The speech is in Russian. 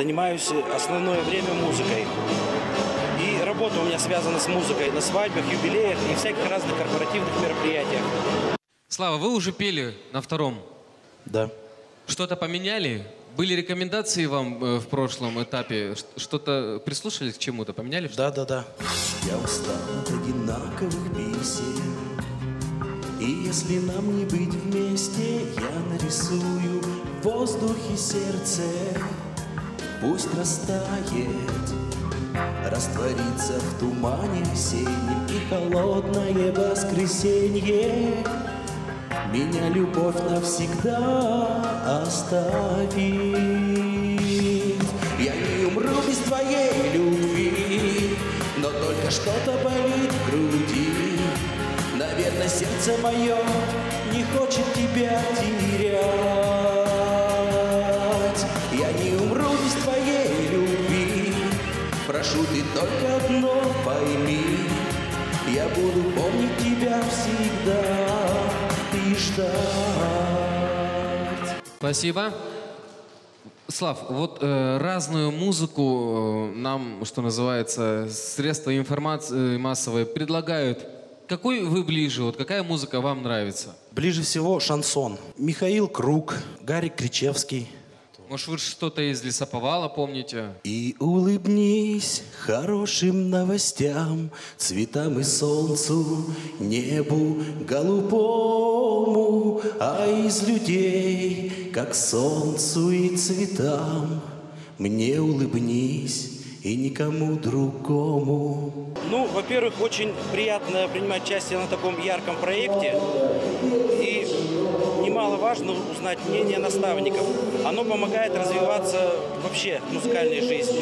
занимаюсь основное время музыкой. И работа у меня связана с музыкой на свадьбах, юбилеях и всяких разных корпоративных мероприятиях. Слава, вы уже пели на втором. Да. Что-то поменяли? Были рекомендации вам э, в прошлом этапе? Что-то прислушались к чему-то? Поменяли? Да, да, да. Я устал от одинаковых писем И если нам не быть вместе Я нарисую в воздухе сердце Пусть растает Растворится в тумане осеннем И холодное воскресенье. Меня любовь навсегда оставит. Я не умру без твоей любви Но только что-то болит в груди. Наверное, сердце мое не хочет тебя терять Прошу ты только одно пойми Я буду помнить тебя всегда и ждать Спасибо. Слав, вот э, разную музыку э, нам, что называется, средства информации массовой предлагают. Какой вы ближе? Вот какая музыка вам нравится? Ближе всего шансон. Михаил Круг, Гарик Кричевский. Может, вы что-то из лесоповала помните? И улыбнись хорошим новостям, Цветам и солнцу, небу голубому, А из людей, как солнцу и цветам, Мне улыбнись и никому другому. Ну, во-первых, очень приятно принимать участие на таком ярком проекте. Немаловажно узнать мнение наставников. Оно помогает развиваться вообще музыкальной жизни.